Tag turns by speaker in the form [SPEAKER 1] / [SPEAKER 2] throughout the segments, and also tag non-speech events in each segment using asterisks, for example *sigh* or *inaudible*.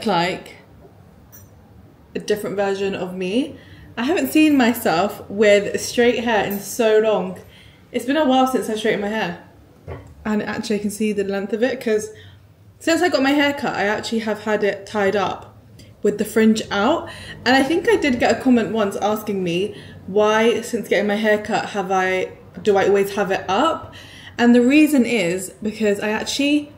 [SPEAKER 1] look like a different version of me. I haven't seen myself with straight hair in so long. It's been a while since I straightened my hair. And actually I can see the length of it because since I got my hair cut, I actually have had it tied up with the fringe out. And I think I did get a comment once asking me why, since getting my hair cut, have I, do I always have it up? And the reason is because I actually,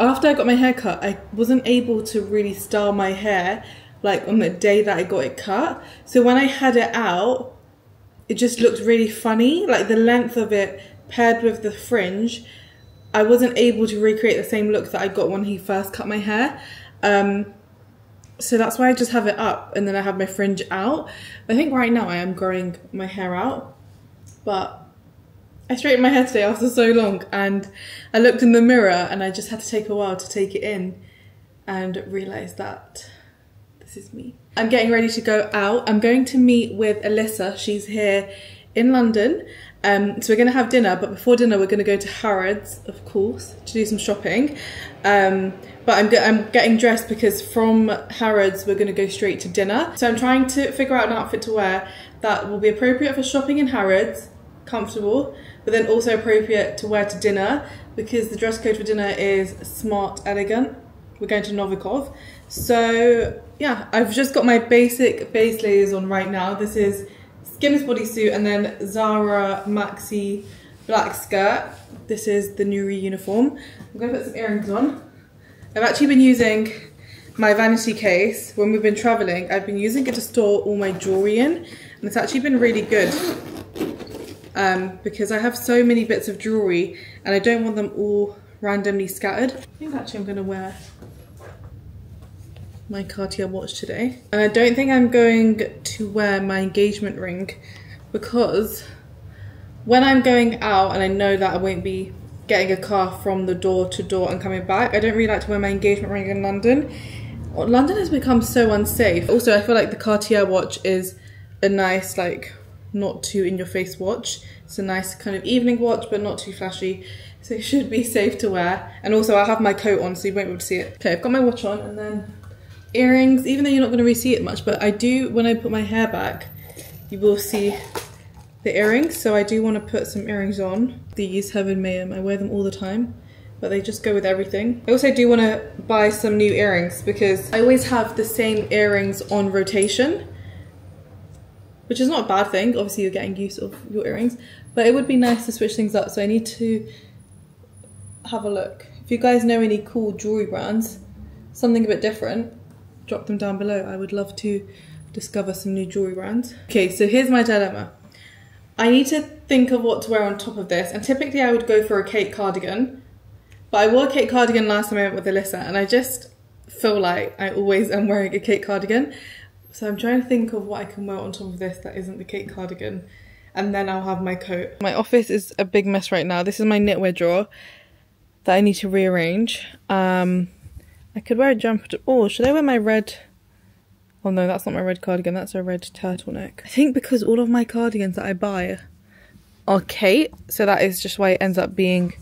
[SPEAKER 1] after I got my hair cut, I wasn't able to really style my hair like on the day that I got it cut. So when I had it out, it just looked really funny. Like the length of it paired with the fringe, I wasn't able to recreate the same look that I got when he first cut my hair. Um, so that's why I just have it up and then I have my fringe out. I think right now I am growing my hair out, but I straightened my hair today after so long and I looked in the mirror and I just had to take a while to take it in and realize that this is me. I'm getting ready to go out. I'm going to meet with Alyssa. She's here in London. Um, so we're going to have dinner, but before dinner we're going to go to Harrods, of course, to do some shopping. Um, but I'm, I'm getting dressed because from Harrods we're going to go straight to dinner. So I'm trying to figure out an outfit to wear that will be appropriate for shopping in Harrods, comfortable, but then also appropriate to wear to dinner because the dress code for dinner is smart, elegant. We're going to Novikov. So yeah, I've just got my basic base layers on right now. This is Skims bodysuit and then Zara maxi black skirt. This is the Noorie uniform. I'm gonna put some earrings on. I've actually been using my vanity case when we've been traveling. I've been using it to store all my jewelry in and it's actually been really good um, because I have so many bits of jewelry and I don't want them all randomly scattered. I think actually I'm gonna wear my Cartier watch today. And I don't think I'm going to wear my engagement ring because when I'm going out and I know that I won't be getting a car from the door to door and coming back, I don't really like to wear my engagement ring in London. London has become so unsafe. Also, I feel like the Cartier watch is a nice, like, not too in your face watch. It's a nice kind of evening watch, but not too flashy. So it should be safe to wear. And also I have my coat on, so you won't be able to see it. Okay, I've got my watch on and then earrings, even though you're not gonna really see it much, but I do, when I put my hair back, you will see the earrings. So I do wanna put some earrings on. These Heaven Mayhem, I wear them all the time but they just go with everything. I also do want to buy some new earrings because I always have the same earrings on rotation, which is not a bad thing. Obviously, you're getting use of your earrings, but it would be nice to switch things up. So I need to have a look. If you guys know any cool jewelry brands, something a bit different, drop them down below. I would love to discover some new jewelry brands. Okay, so here's my dilemma. I need to think of what to wear on top of this, and typically I would go for a Khaite cardigan, but I wore a Khaite cardigan last time I went with Alyssa, and I just feel like I always am wearing a Khaite cardigan. So I'm trying to think of what I can wear on top of this that isn't the Khaite cardigan, and then I'll have my coat. My office is a big mess right now. This is my knitwear drawer that I need to rearrange. Um, I could wear a jumper. To, oh, should I wear my red? Oh no, that's not my red cardigan. That's a red turtleneck. I think because all of my cardigans that I buy are Khaite, so that is just why it ends up being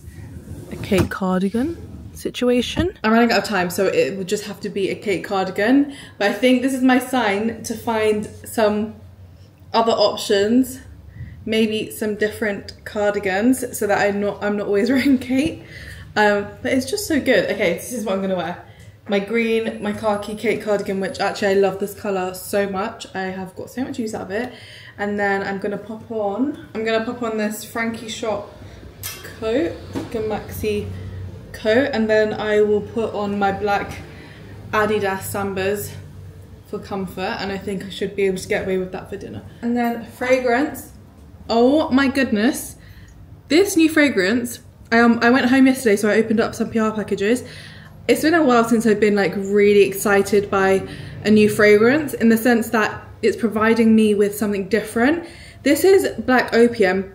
[SPEAKER 1] a Khaite cardigan situation. I'm running out of time, so it would just have to be a Khaite cardigan. But I think this is my sign to find some other options, maybe some different cardigans, so that I'm not I'm not always *laughs* wearing Khaite. Um, but it's just so good. Okay, this is what I'm gonna wear my green, my khaki Khaite cardigan, which actually I love this colour so much. I have got so much use out of it. And then I'm gonna pop on, I'm gonna pop on this Frankie Shop coat, like a maxi coat. And then I will put on my black Adidas Sambas for comfort. And I think I should be able to get away with that for dinner. And then fragrance. Oh my goodness. This new fragrance, um, I went home yesterday, so I opened up some PR packages it's been a while since I've been like really excited by a new fragrance in the sense that it's providing me with something different. This is Black Opium,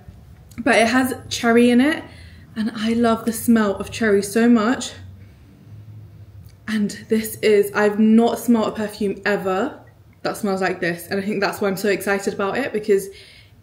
[SPEAKER 1] but it has cherry in it and I love the smell of cherry so much. And this is, I've not smelled a perfume ever that smells like this. And I think that's why I'm so excited about it because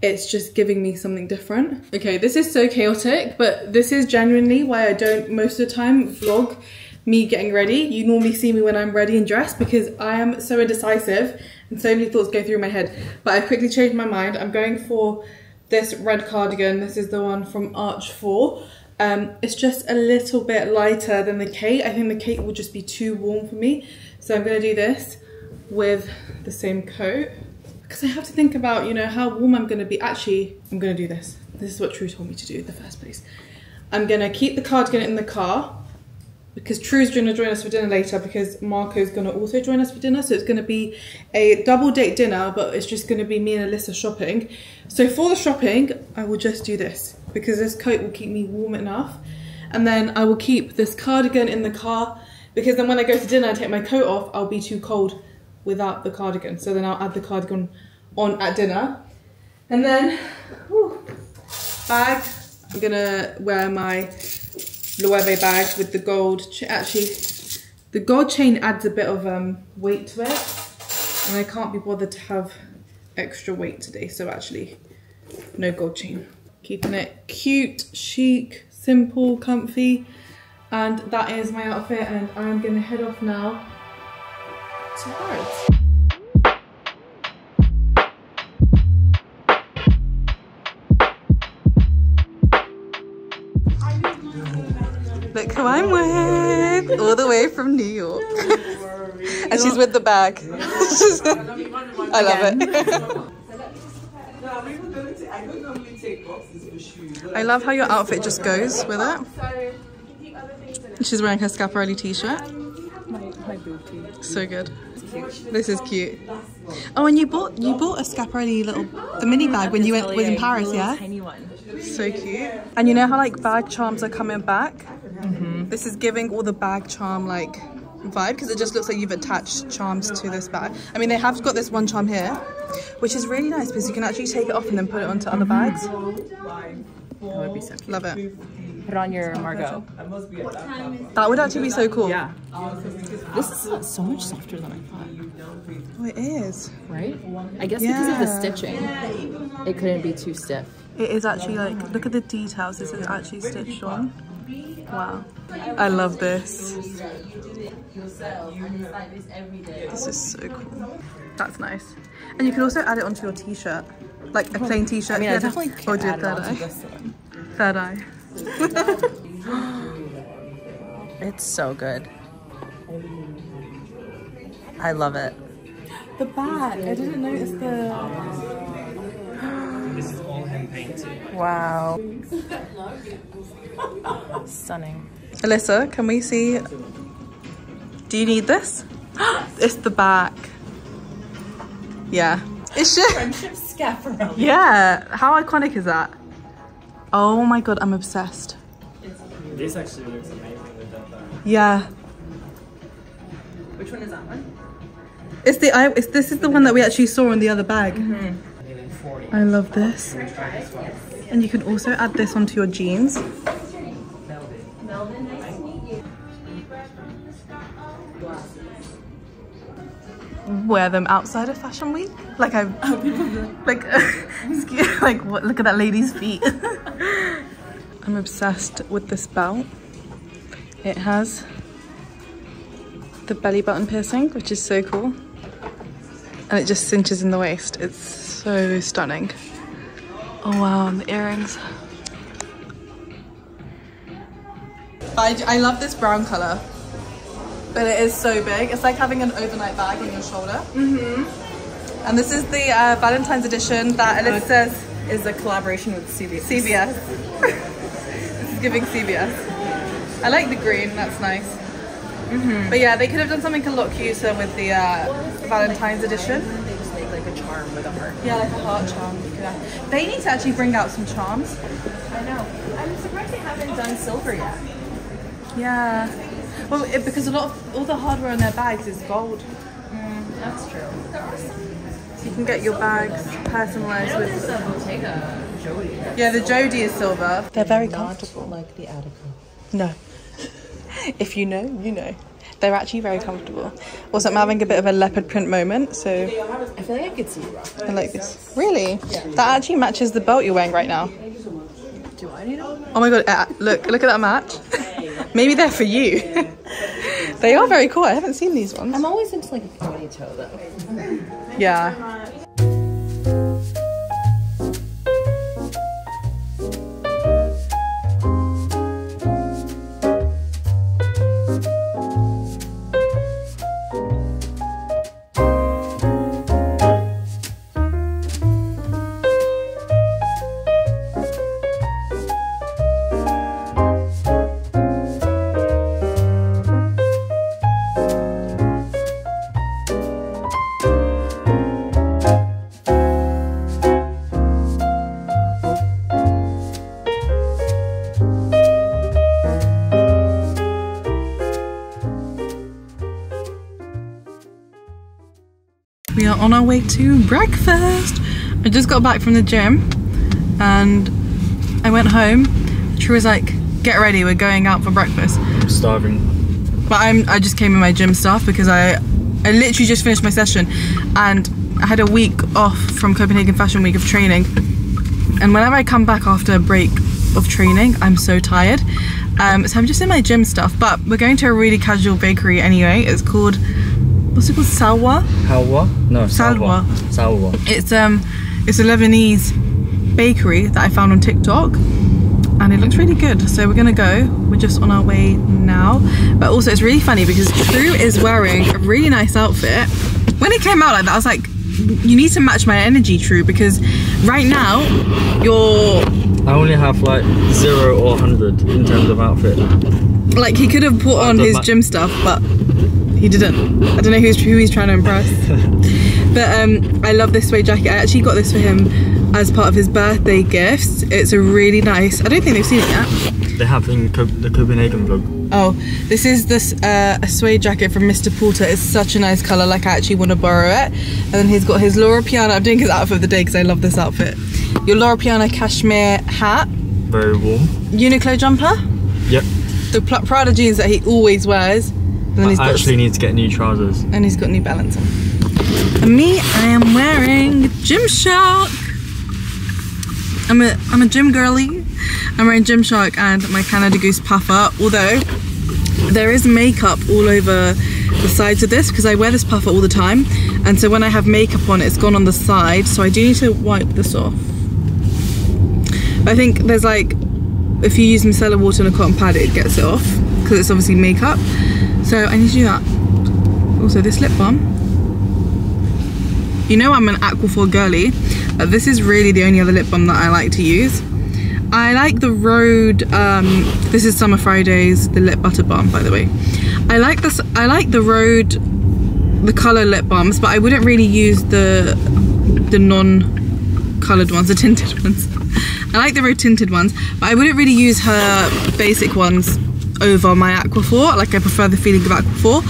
[SPEAKER 1] it's just giving me something different. Okay, this is so chaotic, but this is genuinely why I don't most of the time vlog me getting ready. You normally see me when I'm ready and dressed because I am so indecisive and so many thoughts go through my head. But I quickly changed my mind. I'm going for this red cardigan. This is the one from Arch 4. Um, it's just a little bit lighter than the Khaite. I think the Khaite will just be too warm for me. So I'm gonna do this with the same coat because I have to think about, you know, how warm I'm gonna be. Actually, I'm gonna do this. This is what True told me to do in the first place. I'm gonna keep the cardigan in the car because True's going to join us for dinner later because Marco's going to also join us for dinner. So it's going to be a double date dinner, but it's just going to be me and Alyssa shopping. So for the shopping, I will just do this because this coat will keep me warm enough. And then I will keep this cardigan in the car because then when I go to dinner, I take my coat off, I'll be too cold without the cardigan. So then I'll add the cardigan on at dinner. And then, whew, bag, I'm gonna wear my Loewe bag with the gold. Actually, the gold chain adds a bit of um, weight to it. And I can't be bothered to have extra weight today. So actually, no gold chain. Keeping it cute, chic, simple, comfy. And that is my outfit. And I'm going to head off now to Harrods. Look who I'm with, all the way from New York. *laughs* and she's with the bag. *laughs* I love it. *laughs* I love how your outfit just goes with it. She's wearing her Schiaparelli t-shirt. So good. This is cute. Oh, and you bought you bought a Schiaparelli little the mini bag when you went was in Paris, yeah?
[SPEAKER 2] Tiny one.
[SPEAKER 1] So cute. And you know how like bag charms are coming back?
[SPEAKER 2] Mm-hmm.
[SPEAKER 1] This is giving all the bag charm like vibe because it just looks like you've attached charms to this bag. I mean, they have got this one charm here, which is really nice because you can actually take it off and then put it onto other bags.
[SPEAKER 2] That would be so cute.
[SPEAKER 1] Love it.
[SPEAKER 2] Put on your Margot.
[SPEAKER 1] That would actually be so cool.
[SPEAKER 2] Yeah. This is so much softer than I thought.
[SPEAKER 1] Oh, it is.
[SPEAKER 2] Right? I guess because of the stitching, it couldn't be too stiff.
[SPEAKER 1] It is actually like, look at the details. This is actually stitched on. Wow. I love this. This is so cool. That's nice. And you can also add it onto your t-shirt. Like a plain t-shirt.
[SPEAKER 2] I mean, I
[SPEAKER 1] Yeah,
[SPEAKER 2] definitely
[SPEAKER 1] Or
[SPEAKER 2] could
[SPEAKER 1] do
[SPEAKER 2] add it
[SPEAKER 1] third
[SPEAKER 2] onto
[SPEAKER 1] eye.
[SPEAKER 2] this one.
[SPEAKER 1] Third eye. *laughs*
[SPEAKER 2] It's so good. I love it.
[SPEAKER 1] The bag. I didn't notice the...
[SPEAKER 3] This is all hand painted.
[SPEAKER 2] Wow. Stunning.
[SPEAKER 1] Alyssa, can we see? Do you need this? *gasps* it's the back. Yeah. It's just... *laughs*
[SPEAKER 2] Friendship Schiaparelli.
[SPEAKER 1] Yeah. How iconic is that? Oh my god, I'm obsessed.
[SPEAKER 3] This actually looks amazing with that bag.
[SPEAKER 1] Yeah.
[SPEAKER 2] Which one is that one?
[SPEAKER 1] It's the I. It's, this is the one that we actually saw in the other bag.
[SPEAKER 3] And then 40.
[SPEAKER 1] I love this. And you can also add this onto your jeans. Wear them outside of Fashion Week, like I, *laughs* like, *laughs* excuse- like what? Look at that lady's feet. *laughs* I'm obsessed with this belt. It has the belly button piercing, which is so cool and it just cinches in the waist. It's so stunning. Oh wow, and the earrings. I, I love this brown colour, but it is so big. It's like having an overnight bag on your shoulder. Mm-hmm. And this is the uh, Valentine's edition that Alyssa says
[SPEAKER 2] Is a collaboration with CBS.
[SPEAKER 1] CBS. *laughs* this is giving CBS. I like the green, that's nice. But yeah, they could have done something a lot cuter with the uh, Valentine's edition.
[SPEAKER 2] They just make like a charm with a heart.
[SPEAKER 1] Yeah, like a heart charm. Yeah. They need to actually bring out some charms.
[SPEAKER 2] I know. I'm surprised they haven't done silver yet.
[SPEAKER 1] Yeah. Well, it, because a lot of all the hardware in their bags is gold.
[SPEAKER 2] That's true.
[SPEAKER 1] So you can get your bags personalized
[SPEAKER 2] There's
[SPEAKER 1] with.
[SPEAKER 2] a Bottega Jodie.
[SPEAKER 1] Yeah, the Jodie is silver. They're very comfortable.
[SPEAKER 2] like the Attica.
[SPEAKER 1] No. *laughs* if you know, you know. They're actually very comfortable. Also, I'm having a bit of a leopard print moment, so
[SPEAKER 2] I feel like I could see you rock.
[SPEAKER 1] I like this. Really? Yeah. That actually matches the belt you're wearing right now.
[SPEAKER 2] Do I need them?
[SPEAKER 1] Oh my god, uh, look, look at that match. *laughs* Maybe they're for you. *laughs* They are very cool. I haven't seen these ones.
[SPEAKER 2] I'm always into like a pointy toe though.
[SPEAKER 1] Yeah. On our way to breakfast. I just got back from the gym and I went home. She was like, get ready, we're going out for breakfast.
[SPEAKER 3] I'm starving.
[SPEAKER 1] But I'm I just came in my gym stuff because I I literally just finished my session and I had a week off from Copenhagen Fashion Week of training. And whenever I come back after a break of training, I'm so tired. Um, so I'm just in my gym stuff, but we're going to a really casual bakery anyway. It's called what's it called? Salwa?
[SPEAKER 3] Halwa? No,
[SPEAKER 1] Salwa.
[SPEAKER 3] Salwa.
[SPEAKER 1] It's um it's a Lebanese bakery that I found on TikTok and it looks really good. So we're gonna go. We're just on our way now. But also it's really funny because True is wearing a really nice outfit. When it came out like that, I was like, you need to match my energy, True, because right now you're
[SPEAKER 3] I only have like zero or hundred in terms of outfit.
[SPEAKER 1] like he could have put on his gym stuff, but he didn't. I don't know who's who he's trying to impress. *laughs* but um, I love this suede jacket. I actually got this for him as part of his birthday gifts. It's a really nice. I don't think they've seen it yet.
[SPEAKER 3] They have in Co- the Copenhagen vlog.
[SPEAKER 1] Oh, this is this uh, a suede jacket from Mr. Porter. It's such a nice color. Like I actually want to borrow it. And then he's got his Loro Piana. I'm doing his outfit of the day because I love this outfit. Your Loro Piana cashmere hat,
[SPEAKER 3] Very warm.
[SPEAKER 1] Uniqlo jumper,
[SPEAKER 3] Yep.
[SPEAKER 1] the Prada jeans that he always wears. And then he's
[SPEAKER 3] I
[SPEAKER 1] got
[SPEAKER 3] actually need to get new trousers.
[SPEAKER 1] and he's got New Balance on. And me, I am wearing Gymshark. I'm a I'm a gym girly. I'm wearing Gymshark and my Canada Goose puffer. Although there is makeup all over the sides of this because I wear this puffer all the time, and so when I have makeup on, it's gone on the side. So I do need to wipe this off. But I think there's like if you use micellar water and a cotton pad, it gets it off because it's obviously makeup. So I need to do that. Also, this lip balm. You know I'm an Aquaphor girly, but this is really the only other lip balm that I like to use. I like the Rhode, um, this is Summer Fridays, the lip butter balm, by the way. I like this, I like the Rhode, the colour lip balms, but I wouldn't really use the, the non-coloured ones, the *laughs* tinted ones. I like the Rhode tinted ones, but I wouldn't really use her basic ones over my Aquaphor. Like I prefer the feeling of Aquaphor.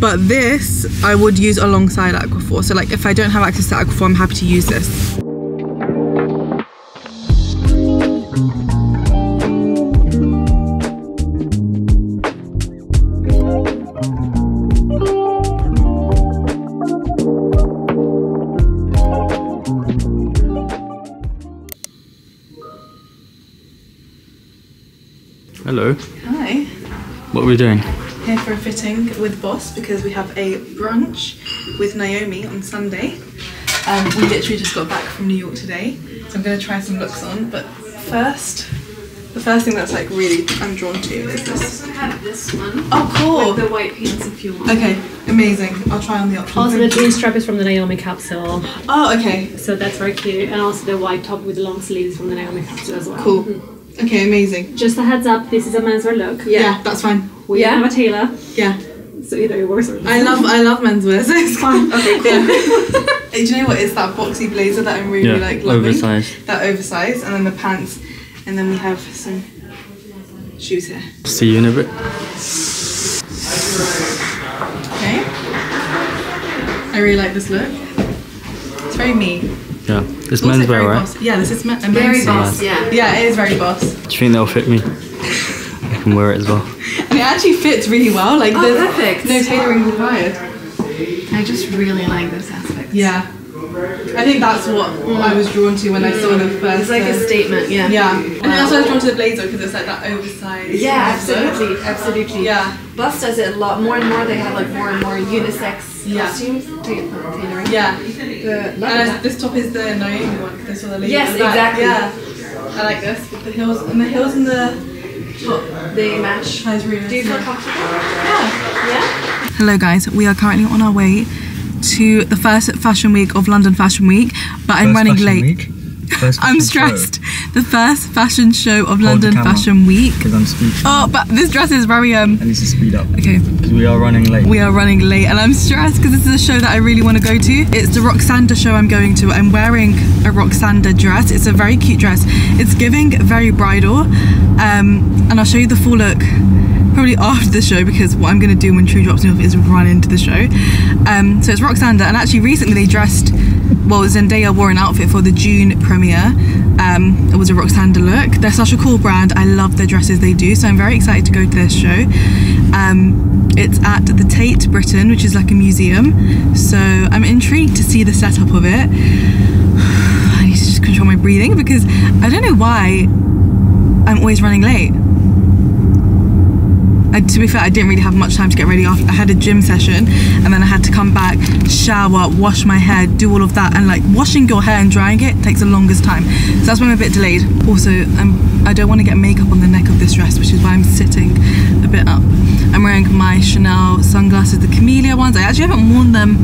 [SPEAKER 1] But this I would use alongside Aquaphor. So like if I don't have access to Aquaphor, I'm happy to use this.
[SPEAKER 3] We doing?
[SPEAKER 1] Here for a fitting with Boss because we have a brunch with Naomi on Sunday. Um, we literally just got back from New York today, so I'm going to try some looks on. But first, the first thing that's like really I'm drawn to is
[SPEAKER 4] I
[SPEAKER 1] this.
[SPEAKER 4] also have this one
[SPEAKER 1] Oh, cool.
[SPEAKER 4] with the white pants if you want.
[SPEAKER 1] Okay, amazing. I'll try on the option.
[SPEAKER 4] Also, the jean strap is from the Naomi capsule,
[SPEAKER 1] Oh, okay,
[SPEAKER 4] so that's very cute. And also the white top with the long sleeves from the Naomi capsule as well.
[SPEAKER 1] cool. Okay, amazing.
[SPEAKER 4] Just a heads up, this is a menswear look.
[SPEAKER 1] Yeah, that's fine.
[SPEAKER 4] We
[SPEAKER 1] yeah,
[SPEAKER 4] have a tailor,
[SPEAKER 1] yeah.
[SPEAKER 4] so either it works or it
[SPEAKER 1] I love I love menswear. So it's
[SPEAKER 4] Fine. *laughs* Okay, cool.
[SPEAKER 1] Yeah. Hey, *laughs* Do you know what? It's that boxy blazer that I'm really
[SPEAKER 3] Yeah,
[SPEAKER 1] like loving.
[SPEAKER 3] oversized.
[SPEAKER 1] That oversized, and then the pants, and then we have some shoes here.
[SPEAKER 3] See you in a bit.
[SPEAKER 1] Okay. I really like this look. It's very me.
[SPEAKER 3] Yeah. It's
[SPEAKER 1] Also
[SPEAKER 3] menswear,
[SPEAKER 1] very
[SPEAKER 3] right?
[SPEAKER 1] Boss. Yeah, this is me- a
[SPEAKER 4] Very boss, yeah.
[SPEAKER 1] Yeah, it is very boss,
[SPEAKER 3] Do you think they'll fit me? *laughs* I can wear it as well.
[SPEAKER 1] And it actually fits really well. Like
[SPEAKER 4] Oh,
[SPEAKER 1] there's
[SPEAKER 4] perfect.
[SPEAKER 1] no tailoring required.
[SPEAKER 4] I just really like this aspect.
[SPEAKER 1] Yeah. I think that's what I was drawn to when I saw the first.
[SPEAKER 2] It's like a
[SPEAKER 1] uh,
[SPEAKER 2] statement, yeah.
[SPEAKER 1] yeah, I think that's why I was drawn to the blazer because it's like that oversized.
[SPEAKER 2] Yeah,
[SPEAKER 1] of look.
[SPEAKER 2] absolutely, absolutely.
[SPEAKER 1] Yeah.
[SPEAKER 2] Boss does it a lot more and more. They have like more and more unisex
[SPEAKER 1] Yeah.
[SPEAKER 2] costumes ta- tailoring.
[SPEAKER 1] Yeah,
[SPEAKER 2] The,
[SPEAKER 1] and
[SPEAKER 2] that.
[SPEAKER 1] this top is the Naomi one because I saw the.
[SPEAKER 2] Yes, exactly.
[SPEAKER 1] Yeah, I like this with the heels and the heels and the top.
[SPEAKER 2] They match.
[SPEAKER 1] Ties really
[SPEAKER 2] Do you feel comfortable?
[SPEAKER 1] Yeah.
[SPEAKER 2] Yeah.
[SPEAKER 1] Hello guys, we are currently on our way to the first fashion week of London Fashion Week, but I'm running late.
[SPEAKER 3] week, first
[SPEAKER 1] I'm
[SPEAKER 3] fashion show.
[SPEAKER 1] stressed. The first fashion show of
[SPEAKER 3] the
[SPEAKER 1] London. Fashion Week.
[SPEAKER 3] Because I'm speechless.
[SPEAKER 1] Oh, but this dress is very um.
[SPEAKER 3] I need to speed up.
[SPEAKER 1] Okay,
[SPEAKER 3] Because we are running late.
[SPEAKER 1] we are running late and I'm stressed because this is a show that I really want to go to. It's the Roksanda show I'm going to. I'm wearing a Roksanda dress. It's a very cute dress. It's giving very bridal. Um, and I'll show you the full look probably after the show because what I'm going to do when True drops me off is run into the show. Um, so it's Roksanda and actually recently they dressed, well Zendaya wore an outfit for the Dune premiere. Um, it was a Roksanda look. They're such a cool brand. I love the dresses they do. So I'm very excited to go to this show. Um, it's at the Tate Britain, which is like a museum. So I'm intrigued to see the setup of it. *sighs* I need to just control my breathing because I don't know why I'm always running late. I, to be fair, I didn't really have much time to get ready after. I had a gym session and then I had to come back, shower, wash my hair, do all of that. And like washing your hair and drying it takes the longest time. So that's why I'm a bit delayed. Also, I'm, I don't want to get makeup on the neck of this dress, which is why I'm sitting a bit up. I'm wearing my Chanel sunglasses, the Camellia ones. I actually haven't worn them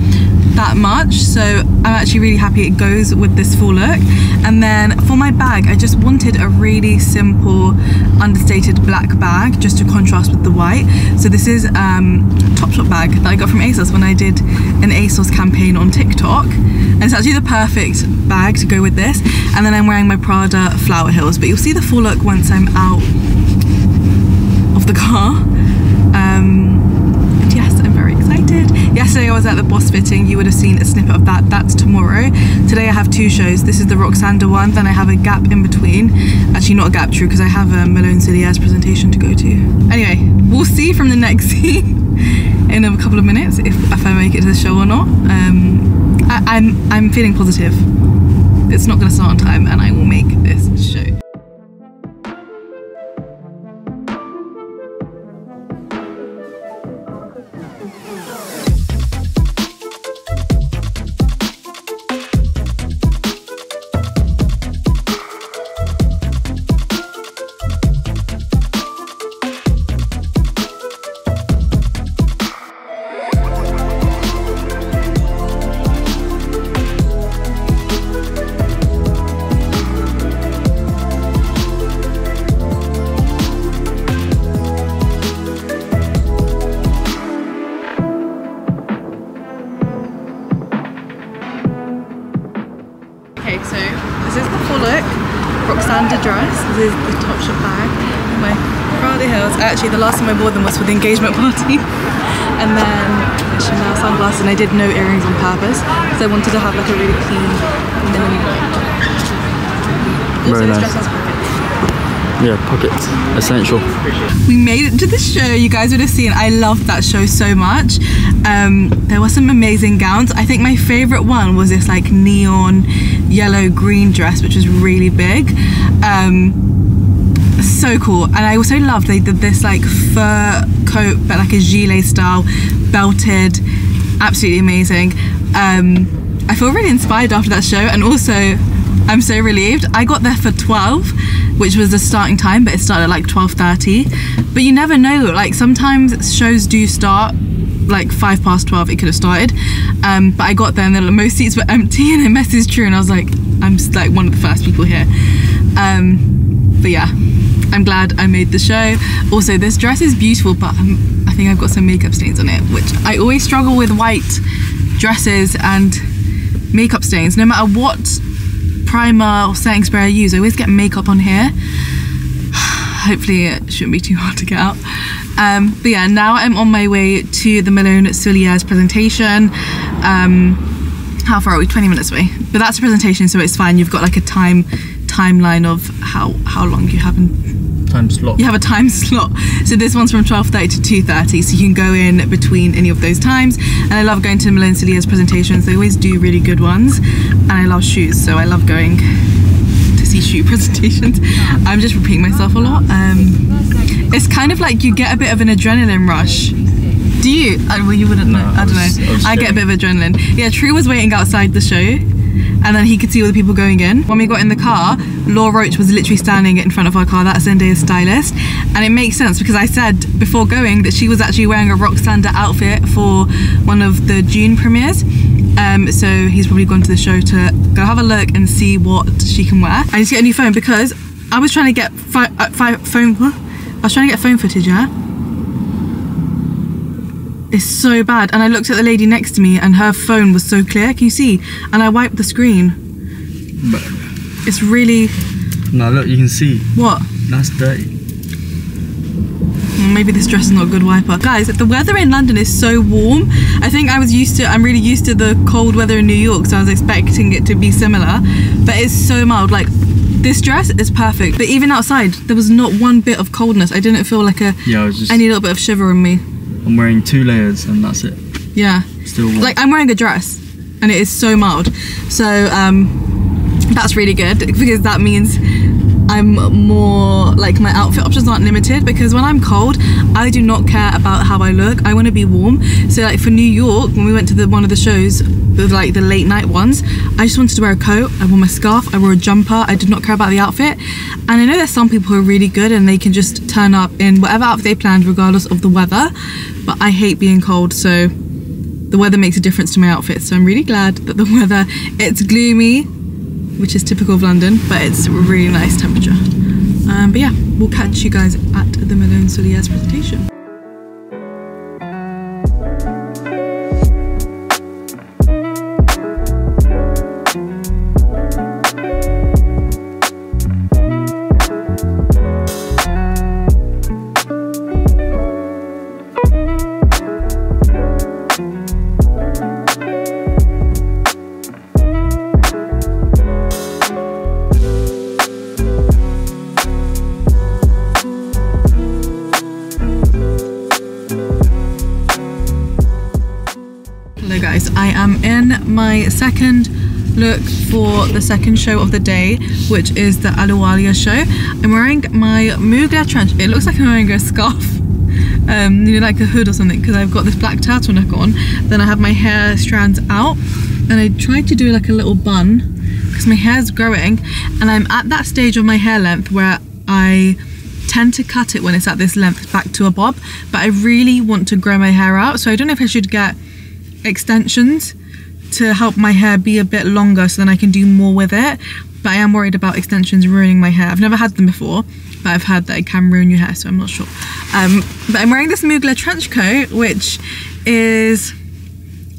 [SPEAKER 1] that much so I'm actually really happy it goes with this full look and then for my bag I just wanted a really simple understated black bag just to contrast with the white. So this is um, Topshop bag that I got from ASOS when I did an ASOS campaign on TikTok. And it's actually the perfect bag to go with this. And then I'm wearing my Prada flower Hills, but you'll see the full look once I'm out of the car. Um, and yes, I'm very excited. Yesterday I was at the Boss Fitting. You would have seen a snippet of that. That's tomorrow. Today I have two shows. This is the Roksanda one. Then I have a gap in between. Actually, not a gap, true, because I have a Malone Souliers presentation to go to. Anyway, we'll see from the next *laughs* scene in a couple of minutes if, if I make it to the show or not. Um, I, I'm I'm feeling positive. It's not going to start on time, and I will make this show. The engagement party. *laughs* and then Chanel sunglasses. And I did no earrings on purpose because I wanted to have like a really clean, minimal.
[SPEAKER 3] Very nice.
[SPEAKER 1] dress has pockets.
[SPEAKER 3] Yeah, pockets. Essential.
[SPEAKER 1] We made it to the show. You guys would have seen. I loved that show so much. Um, there were some amazing gowns. I think my favorite one was this like neon yellow green dress, which was really big. Um, so cool. And I also loved they did this like fur coat, but like a gilet style, belted. Absolutely amazing. Um, I feel really inspired after that show, and also I'm so relieved. I got there for 12, which was the starting time, but it started at like 12:30. But you never know. Like sometimes shows do start like five past 12. It could have started, um, but I got there and the most seats were empty. *laughs* And I messaged True, and I was like, I'm like one of the first people here. Um, but yeah, I'm glad I made the show. Also, this dress is beautiful, but um, I think I've got some makeup stains on it, which I always struggle with white dresses and makeup stains. No matter what primer or setting spray I use, I always get makeup on here. *sighs* Hopefully it shouldn't be too hard to get out. Um, but yeah, now I'm on my way to the Malone Souliers presentation. Um, how far are we? 20 minutes away. But that's a presentation, so it's fine. You've got like a time timeline of how how long you have
[SPEAKER 3] time slot.
[SPEAKER 1] You have a time *laughs* slot. So this one's from 12.30 to 2.30, so you can go in between any of those times. And I love going to Malone Souliers presentations. They always do really good ones. And I love shoes, so I love going to see shoe *laughs* presentations. I'm just repeating myself a lot. Um, it's kind of like you get a bit of an adrenaline rush. Do you? Uh, well, you wouldn't
[SPEAKER 3] No,
[SPEAKER 1] know.
[SPEAKER 3] I
[SPEAKER 1] don't know.
[SPEAKER 3] I
[SPEAKER 1] I get a bit of adrenaline. Yeah, True was waiting outside the show and then he could see all the people going in. When we got in the car, Law Roach was literally standing in front of our car. That's Zendaya's stylist, and it makes sense because I said before going that she was actually wearing a Roksanda outfit for one of the Dune premieres. Um, so he's probably gone to the show to go have a look and see what she can wear. I need to get a new phone because I was trying to get uh, phone. I was trying to get phone footage. Yeah. It's so bad. And I looked at the lady next to me and her phone was so clear. Can you see? And I wiped the screen.
[SPEAKER 3] But
[SPEAKER 1] It's really.
[SPEAKER 3] no, look, you can see
[SPEAKER 1] What?
[SPEAKER 3] that's dirty.
[SPEAKER 1] Maybe this dress is not a good wiper. Guys, the weather in London is so warm. I think I was used to, I'm really used to the cold weather in New York, so I was expecting it to be similar. But it's so mild. Like, this dress is perfect. But even outside, there was not one bit of coldness. I didn't feel like a
[SPEAKER 3] Yeah, I was just.
[SPEAKER 1] any little bit of shiver in me.
[SPEAKER 3] I'm wearing two layers and that's it.
[SPEAKER 1] Yeah.
[SPEAKER 3] Still warm.
[SPEAKER 1] like I'm wearing a dress and it is so mild so um that's really good because that means I'm more like my outfit options aren't limited because when I'm cold I do not care about how I look I want to be warm so like for New York when we went to the one of the shows the, like the late night ones. I just wanted to wear a coat. I wore my scarf. I wore a jumper. I did not care about the outfit. And I know there's some people who are really good and they can just turn up in whatever outfit they planned regardless of the weather. But I hate being cold so the weather makes a difference to my outfit. So i'm really glad that the *laughs* weather it's gloomy which is typical of london but it's a really nice temperature. Um, but yeah we'll catch you guys at the Malone Souliers presentation am in my second look for the second show of the day, which is the Ahluwalia show. I'm wearing my Mugler trench. It looks like I'm wearing a scarf, *laughs* um, you know, like a hood or something, because I've got this black turtleneck on. Then I have my hair strands out, and I tried to do like a little bun because my hair's growing, and I'm at that stage of my hair length where I tend to cut it when it's at this length back to a bob, but I really want to grow my hair out, so I don't know if I should get extensions to help my hair be a bit longer so then I can do more with it. But I am worried about extensions ruining my hair. I've never had them before, but I've heard that it can ruin your hair, so I'm not sure. Um, but I'm wearing this Mugler trench coat, which is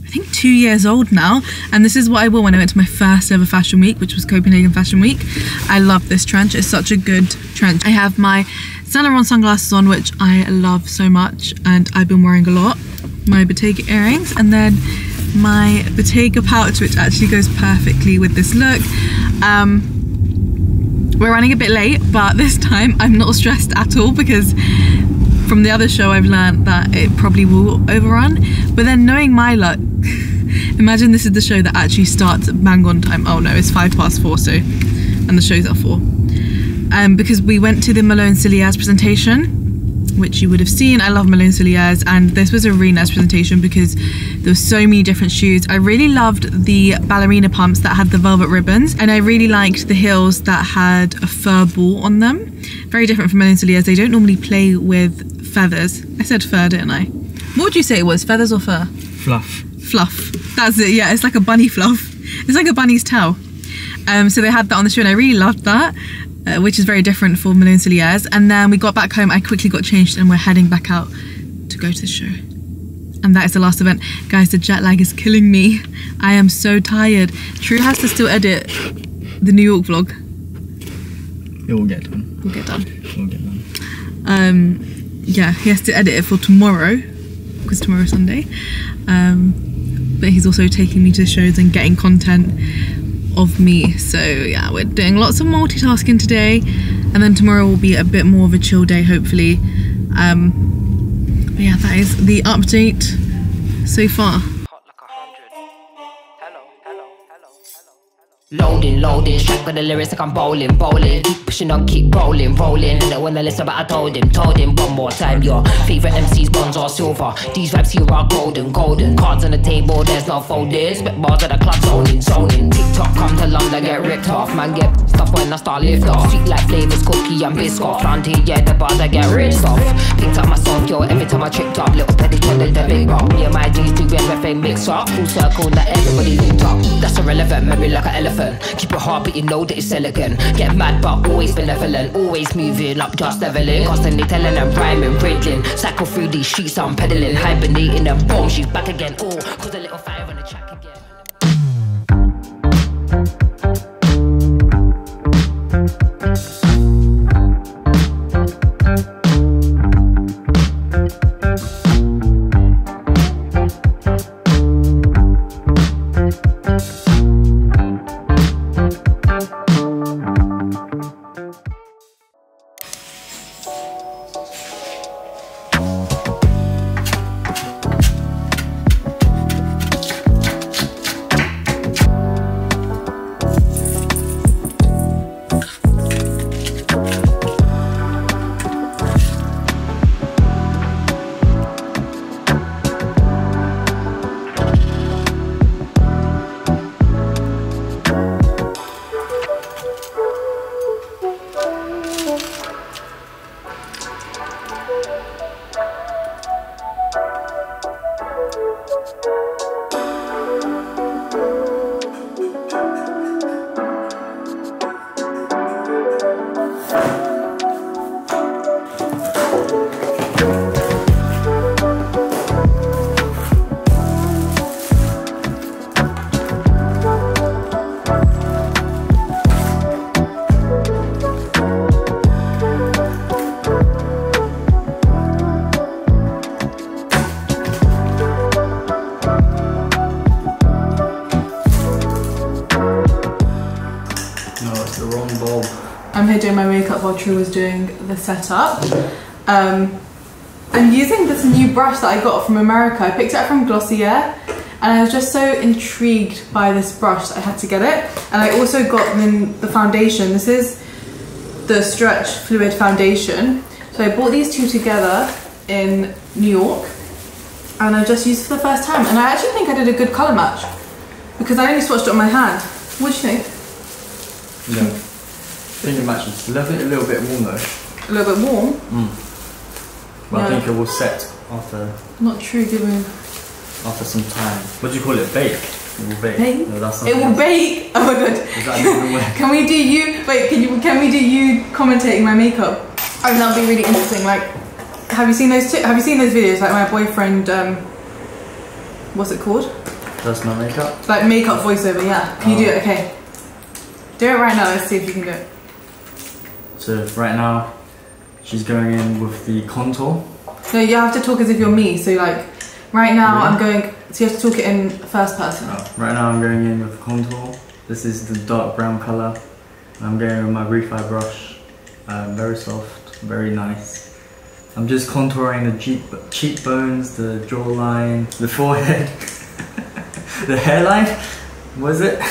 [SPEAKER 1] I think two years old now, and this is what I wore when I went to my first ever fashion week, which was Copenhagen Fashion Week. I love this trench; it's such a good trench. I have my Saint Laurent sunglasses on, which I love so much, and I've been wearing a lot. My Bottega earrings, and then my Bottega pouch, which actually goes perfectly with this look. Um, we're running a bit late, but this time I'm not stressed at all because from the other show I've learned that it probably will overrun. But then knowing my luck, *laughs* imagine this is the show that actually starts bang on time. Oh no, it's five past four, so and the show's at four. Um, because we went to the Malone Souliers presentation, which you would have seen. I love Malone Souliers, and this was a really nice presentation because there were so many different shoes. I really loved the ballerina pumps that had the velvet ribbons, and I really liked the heels that had a fur ball on them. Very different from Malone Souliers. They don't normally play with feathers. I said fur, didn't I? What would you say it was? Feathers or fur?
[SPEAKER 3] Fluff.
[SPEAKER 1] fluff. That's it. Yeah, it's like a bunny fluff. It's like a bunny's tail. Um, so they had that on the show, and I really loved that, uh, which is very different for Malone Souliers. And then we got back home. I quickly got changed, and we're heading back out to go to the show. And that is the last event, guys. The jet lag is killing me. I am so tired. True has to still edit the New York vlog.
[SPEAKER 3] It will get done.
[SPEAKER 1] We'll get done.
[SPEAKER 3] It will get done.
[SPEAKER 1] um yeah he has to edit it for tomorrow because tomorrow's sunday um but he's also taking me to the shows and getting content of me so yeah we're doing lots of multitasking today and then tomorrow will be a bit more of a chill day, hopefully. Um, yeah, that is the update so far.
[SPEAKER 5] Loading, loading, strike with the lyrics like I'm bowling, bowling. Keep pushing on, keep rolling, rolling. And when I listen, but I told him, told him one more time. Your favorite MCs, bronze or silver. These raps here are golden, golden. Cards on the table, there's no folding. Spit bars at the club, zoning, zoning. TikTok, come to London, get ripped off. Man, get stuff when I start lift off. Sweet like flavors, cookie and biscuit. Round here, yeah, the bars I get ripped off. Picked up myself, yo, every time I tripped up. Little petty trended the big rock. Me and my G's do everything mix up. Full circle, that everybody linked up. That's irrelevant, maybe like an elephant. Keep it hard, but you know that it's elegant. Get mad, but always benevolent. Always moving up, just leveling. Constantly telling and rhyming, riddling. Cycle through these streets, I'm pedaling. Hibernating and boom, she's back again. Oh, cause a little fire on the track
[SPEAKER 1] while was doing the setup. Um, I'm using this new brush that I got from America. I picked it up from Glossier and I was just so intrigued by this brush that I had to get it. And I also got the, the foundation. This is the Stretch Fluid Foundation. So I bought these two together in New York and I just used it for the first time. And I actually think I did a good colour match because I only swatched it on my hand. What do you think?
[SPEAKER 3] Yeah. I think it matches. Little bit, a little bit warm though.
[SPEAKER 1] A little bit warm.
[SPEAKER 3] But I
[SPEAKER 1] Yeah.
[SPEAKER 3] think it will set after
[SPEAKER 1] Not true, given
[SPEAKER 3] after some time. What do you call it? Bake. It will bake.
[SPEAKER 1] Bake?
[SPEAKER 3] No, that's
[SPEAKER 1] It will
[SPEAKER 3] something
[SPEAKER 1] bake. Oh my god.
[SPEAKER 3] Is that a? *laughs*
[SPEAKER 1] Can we do you? Wait, can you? Can we do you commentating my makeup? I mean, that'd be really interesting. Like, have you seen those? Have you seen those videos? Like my boyfriend. Um, what's it called?
[SPEAKER 3] else. Personal makeup.
[SPEAKER 1] Like makeup voiceover. Yeah. Can you do it? Okay. Do it right now. Let's see if you can do it.
[SPEAKER 3] So right now, she's going in with the contour.
[SPEAKER 1] No, you have to talk as if you're me. So like, right now
[SPEAKER 3] Really?
[SPEAKER 1] I'm going. So you have to talk it in first person.
[SPEAKER 3] Oh, right now I'm going in with contour. This is the dark brown color. I'm going with my Refy brush. Um, very soft, very nice. I'm just contouring the cheek, cheekbones, the jawline, the forehead, *laughs* the hairline. Was it?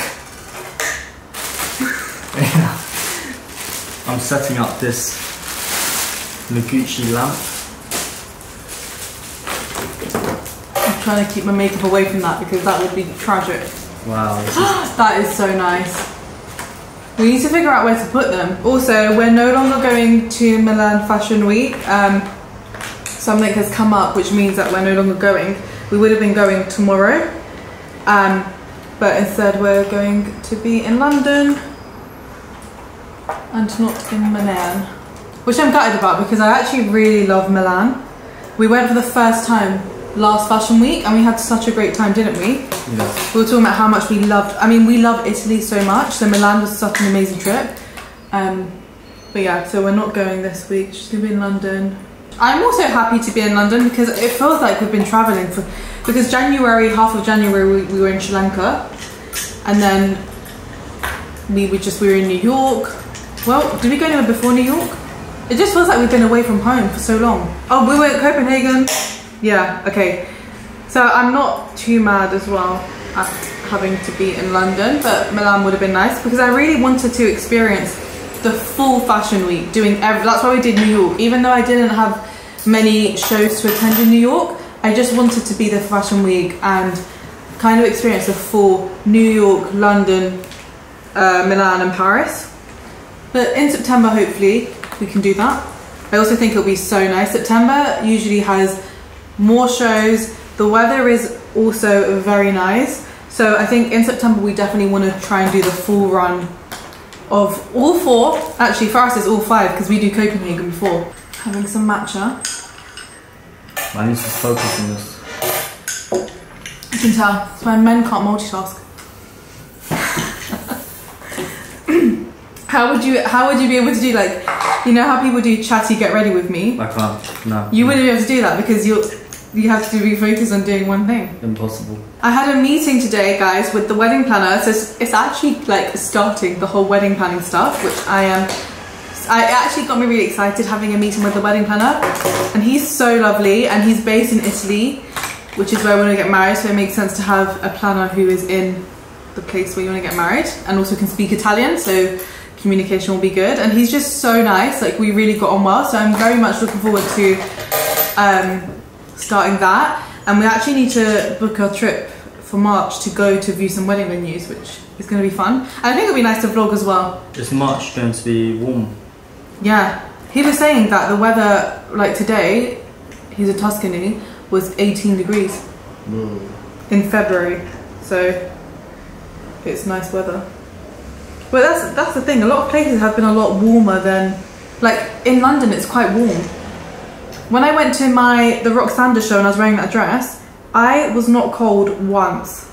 [SPEAKER 3] I'm setting up this Noguchi lamp.
[SPEAKER 1] I'm trying to keep my makeup away from that because that would be tragic.
[SPEAKER 3] Wow, is *gasps*
[SPEAKER 1] That is so nice. We need to figure out where to put them. Also, we're no longer going to Milan Fashion Week. Um, something has come up, which means that we're no longer going. We would have been going tomorrow, um, but instead we're going to be in London and not in Milan, which I'm gutted about because I actually really love Milan. We went for the first time last Fashion Week and we had such a great time, didn't we?
[SPEAKER 3] yeah.
[SPEAKER 1] We were talking about how much we loved. I mean, we love Italy so much. So Milan was such an amazing trip. Um, but yeah, so we're not going this week. She's gonna be in London. I'm also happy to be in London because it feels like we've been traveling for. Because January, half of January, we, we were in Sri Lanka, and then we were just we were in New York, Well, did we go anywhere before New York? It just feels like we've been away from home for so long. Oh, we were at Copenhagen. Yeah, okay. So I'm not too mad as well at having to be in London, but Milan would have been nice because I really wanted to experience the full fashion week doing every, that's why we did New York. Even though I didn't have many shows to attend in New York, I just wanted to be the fashion week and kind of experience the full New York, London, uh, Milan and Paris. But in September, hopefully, we can do that. I also think it'll be so nice. September usually has more shows. The weather is also very nice. So I think in September, we definitely want to try and do the full run of all four. Actually, for us, it's all five because we do Copenhagen before. Having some matcha.
[SPEAKER 3] I need to focus on this.
[SPEAKER 1] You can tell. That's why men can't multitask. How would you how would you be able to do like you know how people do chatty get ready with me?
[SPEAKER 3] I can't. No.
[SPEAKER 1] You wouldn't be able to do that because you'll you have to be focused on doing one thing.
[SPEAKER 3] Impossible.
[SPEAKER 1] I had a meeting today, guys, with the wedding planner. So it's, it's actually like starting the whole wedding planning stuff, which I am. I it actually got me really excited having a meeting with the wedding planner, and he's so lovely, and he's based in Italy, which is where I want to get married. So it makes sense to have a planner who is in the place where you want to get married, and also can speak Italian. So communication will be good, and he's just so nice. Like we really got on well. So I'm very much looking forward to. Um, starting that and we actually need to book our trip for March to go to view some wedding venues which is going to be fun and I think it'll be nice to vlog as well
[SPEAKER 3] Is March going to be warm?
[SPEAKER 1] yeah he was saying that the weather like today he's in Tuscany was 18 degrees in February so it's nice weather but that's that's the thing a lot of places have been a lot warmer than like in London it's quite warm when I went to my the Roksanda show and I was wearing that dress, I was not cold once.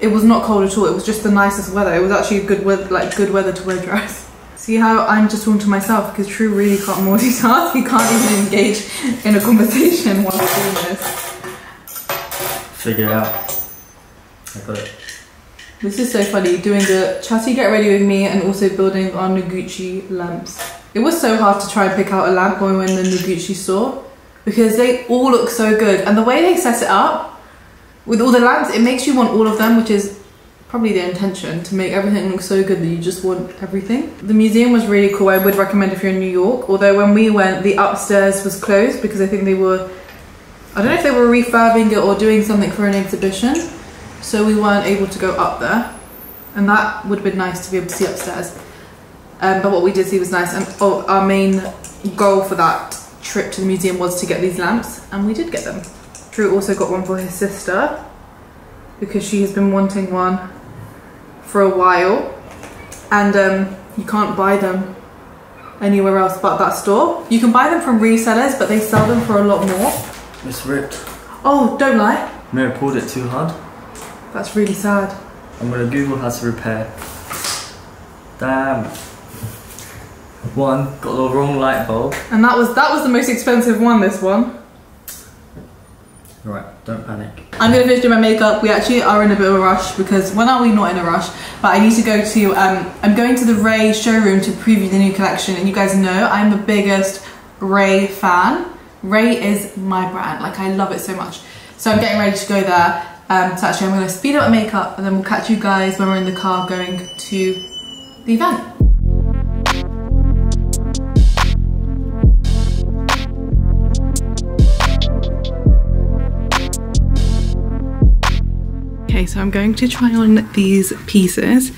[SPEAKER 1] It was not cold at all. It was just the nicest weather. It was actually good weather, like good weather to wear dress. *laughs* See how I'm just talking to myself because True really can't multitask. *laughs* He can't even engage in a conversation while doing this.
[SPEAKER 3] Figure it out. I got it.
[SPEAKER 1] This is so funny. Doing the chatty get ready with me and also building our Noguchi lamps. It was so hard to try and pick out a lamp when we went in the Noguchi store because they all look so good and the way they set it up with all the lamps, it makes you want all of them, which is probably the intention to make everything look so good that you just want everything. The museum was really cool. I would recommend if you're in New York. Although when we went, the upstairs was closed because I think they were, I don't know if they were refurbing it or doing something for an exhibition. So we weren't able to go up there. And that would have been nice to be able to see upstairs. Um, but what we did see was nice. And oh, our main goal for that trip to the museum was to get these lamps. And we did get them. Drew also got one for his sister because she has been wanting one for a while and um, you can't buy them anywhere else but that store. You can buy them from resellers but they sell them for a lot more.
[SPEAKER 3] It's ripped.
[SPEAKER 1] Oh, don't lie.
[SPEAKER 3] May have pulled it too hard.
[SPEAKER 1] That's really sad.
[SPEAKER 3] I'm gonna Google how to repair. Damn. One, got the wrong light bulb.
[SPEAKER 1] And that was that was the most expensive one, this one.
[SPEAKER 3] Right, don't panic.
[SPEAKER 1] I'm gonna finish doing my makeup. We actually are in a bit of a rush because when are we not in a rush? But I need to go to um I'm going to the Raey showroom to preview the new collection and you guys know I'm the biggest Raey fan. Raey is my brand, like I love it so much. So I'm getting ready to go there. Um, so actually I'm gonna speed up my makeup and then we'll catch you guys when we're in the car going to the event. Okay, so I'm going to try on these pieces.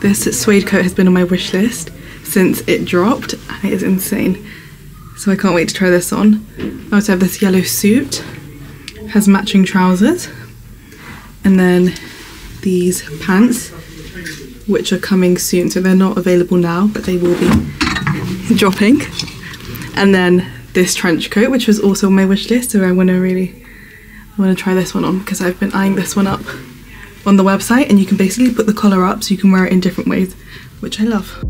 [SPEAKER 1] This suede coat has been on my wish list since it dropped and it is insane. So I can't wait to try this on. I also have this yellow suit, has matching trousers, and then these pants, which are coming soon. So they're not available now, but they will be dropping. And then this trench coat, which was also on my wish list, so I want to really I want to try this one on because I've been eyeing this one up on the website and you can basically put the collar up so you can wear it in different ways, which I love.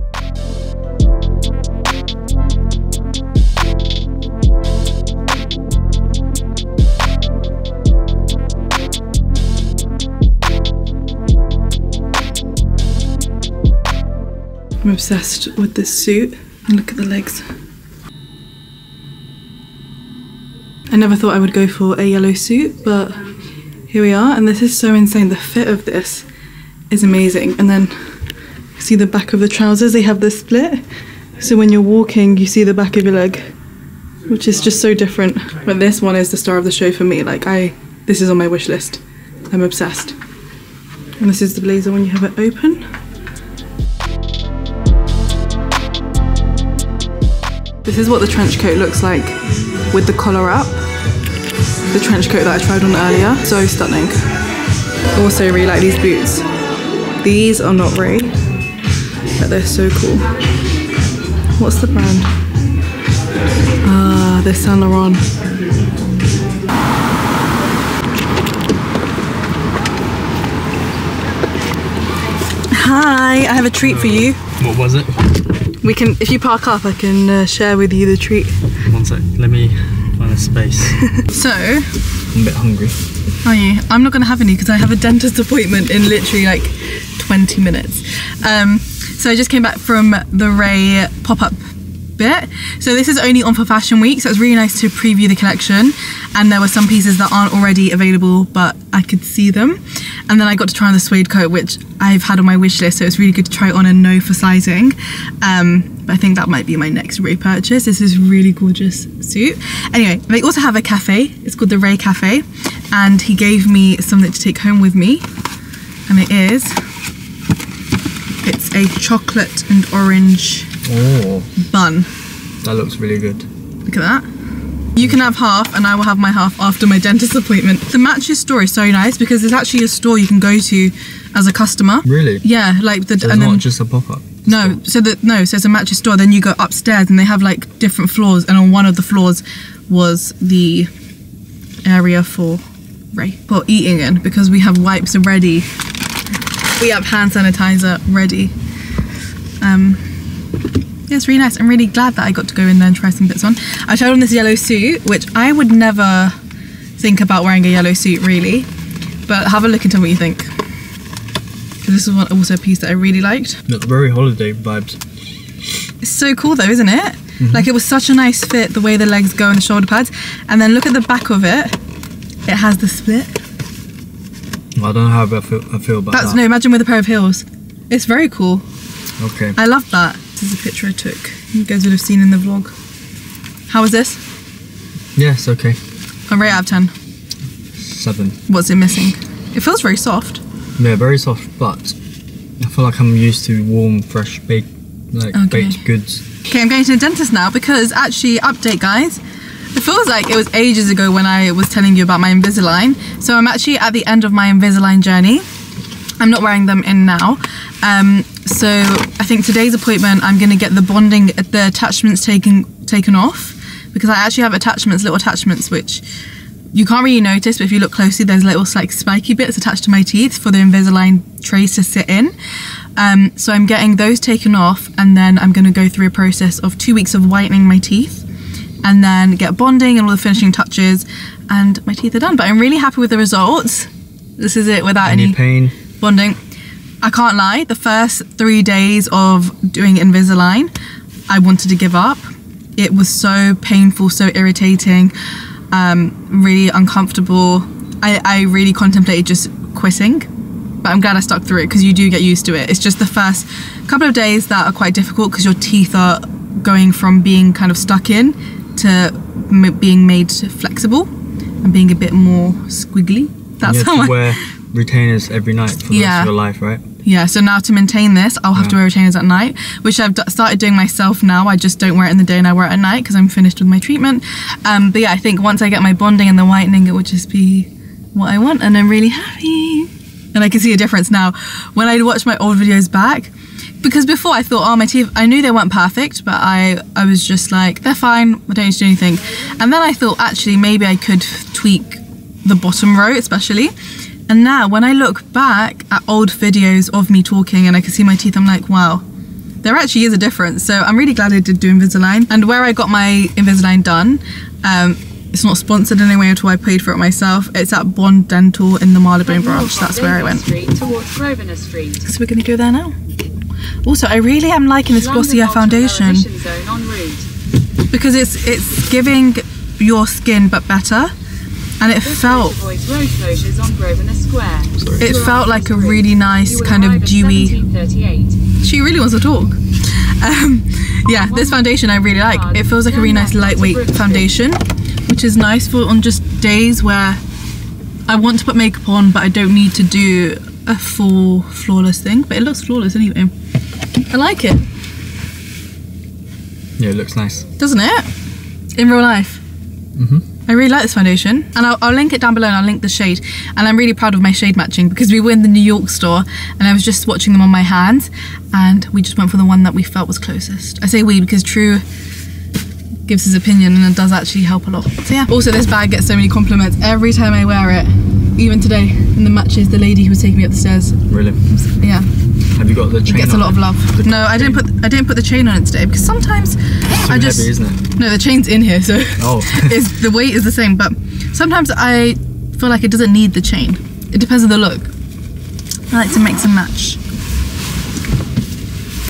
[SPEAKER 1] I'm obsessed with this suit. And look at the legs. I never thought I would go for a yellow suit, but here we are. And this is so insane. The fit of this is amazing. And then see the back of the trousers, they have this split. So when you're walking, you see the back of your leg, which is just so different. But this one is the star of the show for me. Like I, this is on my wish list. I'm obsessed. And this is the blazer when you have it open. This is what the trench coat looks like with the collar up. The trench coat that I tried on earlier. So stunning. Also really like these boots. These are not Raey, but they're so cool. What's the brand? Ah, they're Saint Laurent. Hi, I have a treat for you.
[SPEAKER 3] What was it?
[SPEAKER 1] We can, if you park up, I can uh, share with you the treat.
[SPEAKER 3] One sec. Let me find a space. *laughs*
[SPEAKER 1] So,
[SPEAKER 3] I'm a bit hungry.
[SPEAKER 1] are you? I'm not gonna have any because I have a dentist appointment in literally like 20 minutes. Um, so I just came back from the Raey pop-up bit. So this is only on for Fashion Week, so it's really nice to preview the collection. And there were some pieces that aren't already available, but I could see them. And then I got to try on the suede coat, which I've had on my wish list, so it's really good to try it on and know for sizing. Um, but I think that might be my next repurchase. This is really gorgeous suit. Anyway, they also have a cafe. It's called the Raey Cafe, and he gave me something to take home with me, and it is. It's a chocolate and orange
[SPEAKER 3] Oh,
[SPEAKER 1] bun.
[SPEAKER 3] that looks really good.
[SPEAKER 1] Look at that. You can have half, and I will have my half after my dentist appointment. The matches store is so nice because there's actually a store you can go to as a customer.
[SPEAKER 3] Really?
[SPEAKER 1] Yeah, like the
[SPEAKER 3] So it's
[SPEAKER 1] and
[SPEAKER 3] not
[SPEAKER 1] then
[SPEAKER 3] just a pop-up.
[SPEAKER 1] no, so that no, so it's a Matches store. Then you go upstairs, and they have like different floors, and on one of the floors was the area for Raey for eating in because we have wipes ready. We have hand sanitizer ready. Um, yeah, it's really nice. I'm really glad that I got to go in there and try some bits on. I tried on this yellow suit, which I would never think about wearing a yellow suit really, but have a look and tell me what you think. This is one also a piece that I really liked.
[SPEAKER 3] Look, very holiday vibes.
[SPEAKER 1] It's so cool though, isn't it? Mm-hmm. Like it was such a nice fit, the way the legs go and the shoulder pads. And then look at the back of it. It has the split.
[SPEAKER 3] I don't know how I feel, I feel about
[SPEAKER 1] That's
[SPEAKER 3] that.
[SPEAKER 1] no, imagine with a pair of heels. It's very cool.
[SPEAKER 3] Okay.
[SPEAKER 1] I love that. This is a picture I took. You guys would have seen in the vlog. How was this?
[SPEAKER 3] Yes, okay.
[SPEAKER 1] A rate out of 10.
[SPEAKER 3] Seven.
[SPEAKER 1] What's it missing? It feels very soft.
[SPEAKER 3] Yeah, very soft, but I feel like I'm used to warm, fresh baked, like
[SPEAKER 1] Okay.
[SPEAKER 3] baked goods.
[SPEAKER 1] Okay, I'm going to the dentist now because actually, update guys. It feels like it was ages ago when I was telling you about my Invisalign. So I'm actually at the end of my Invisalign journey. I'm not wearing them in now. Um, so I think today's appointment, I'm going to get the bonding, the attachments taken taken off because I actually have attachments, little attachments, which you can't really notice, but if you look closely, there's little like spiky bits attached to my teeth for the Invisalign trays to sit in. Um, so I'm getting those taken off, and then I'm going to go through a process of two weeks of whitening my teeth, and then get bonding and all the finishing touches, and my teeth are done. But I'm really happy with the results. This is it without
[SPEAKER 3] Any
[SPEAKER 1] any
[SPEAKER 3] pain?
[SPEAKER 1] bonding. I can't lie, the first three days of doing Invisalign, I wanted to give up. It was so painful, so irritating, um, really uncomfortable. I, I really contemplated just quitting, but I'm glad I stuck through it because you do get used to it. It's just the first couple of days that are quite difficult because your teeth are going from being kind of stuck in to m- being made flexible and being a bit more squiggly. That's how I.
[SPEAKER 3] retainers every night for the rest of your life, right?
[SPEAKER 1] Yeah, so now to maintain this, I'll have to wear retainers at night, which I've d- started doing myself now. I just don't wear it in the day and I wear it at night because I'm finished with my treatment. Um, but yeah, I think once I get my bonding and the whitening, it would just be what I want, and I'm really happy. And I can see a difference now when I watch my old videos back. Because before I thought, oh, my teeth, I knew they weren't perfect, but I, I was just like, they're fine, I don't need to do anything. And then I thought, actually, maybe I could tweak the bottom row, especially. And now, when I look back at old videos of me talking and I can see my teeth, I'm like, wow, there actually is a difference. So I'm really glad I did do Invisalign. And where I got my Invisalign done, um, it's not sponsored in any way at all. I paid for it myself. It's at Bond Dental in the Marylebone branch. That's where I went.
[SPEAKER 4] Street towards Street.
[SPEAKER 1] So we're gonna go there now. Also, I really am liking this Glossier foundation
[SPEAKER 6] Zone en route.
[SPEAKER 1] because it's it's giving your skin but better, and it felt
[SPEAKER 6] Avoid road closures on Grosvenor Square.
[SPEAKER 1] it felt like a really nice kind of dewy. She really wants to talk. Um, yeah, this foundation I really like. It feels like a really nice lightweight foundation, which is nice for on just days where I want to put makeup on, but I don't need to do a full flawless thing. But it looks flawless anyway. I like it,
[SPEAKER 3] Yeah, it looks nice.
[SPEAKER 1] doesn't it? In real life. I really like this foundation, and I'll, I'll link it down below. And I'll link the shade, and I'm really proud of my shade matching because we were in the New York store, and I was just watching them on my hands, and we just went for the one that we felt was closest. I say we because True gives his opinion, and it does actually help a lot. So yeah. Also, this bag gets so many compliments every time I wear it. Even today, in the matches, the lady who was taking me up the stairs,
[SPEAKER 3] Really?
[SPEAKER 1] yeah,
[SPEAKER 3] Have you got the chain It
[SPEAKER 1] gets a lot of love.
[SPEAKER 3] The
[SPEAKER 1] No, I didn't put I didn't put the chain on it today because sometimes
[SPEAKER 3] It's
[SPEAKER 1] I
[SPEAKER 3] too
[SPEAKER 1] just
[SPEAKER 3] heavy, isn't it?
[SPEAKER 1] no, the chain's in here, so
[SPEAKER 3] Oh. *laughs*
[SPEAKER 1] it's the weight is the same. But sometimes I feel like it doesn't need the chain. It depends on the look. I like to mix and match.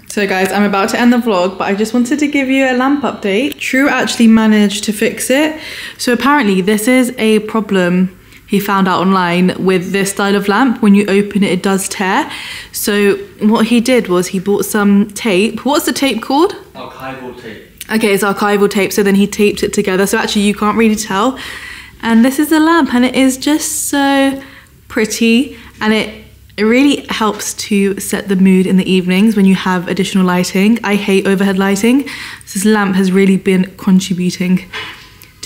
[SPEAKER 1] So guys, I'm about to end the vlog, but I just wanted to give you a lamp update. True actually managed to fix it. So apparently this is a problem he found out online with this style of lamp. When you open it, it does tear. So what he did was he bought some tape. What's the tape called?
[SPEAKER 3] Archival tape.
[SPEAKER 1] Okay, it's archival tape, so then he taped it together. So actually, you can't really tell. And this is the lamp, and it is just so pretty, and it it really helps to set the mood in the evenings when you have additional lighting. I hate overhead lighting. So this lamp has really been contributing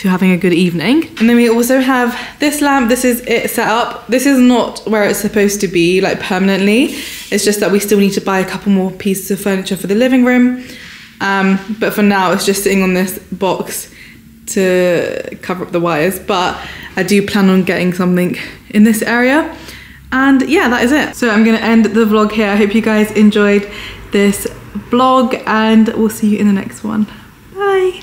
[SPEAKER 1] to having a good evening. And then we also have this lamp. This is it set up. This is not where it's supposed to be, like permanently. It's just that we still need to buy a couple more pieces of furniture for the living room. Um, but for now, it's just sitting on this box to cover up the wires. But I do plan on getting something in this area. And yeah, that is it. So I'm to end the vlog here. I hope you guys enjoyed this vlog, and we'll see you in the next one. Bye.